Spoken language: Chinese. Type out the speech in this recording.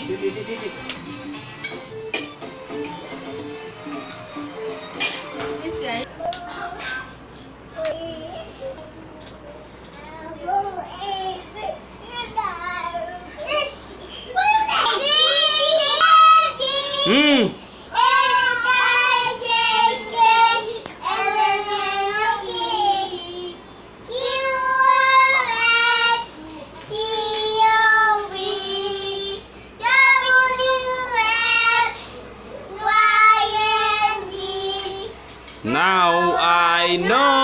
去去去。嗯。Now I know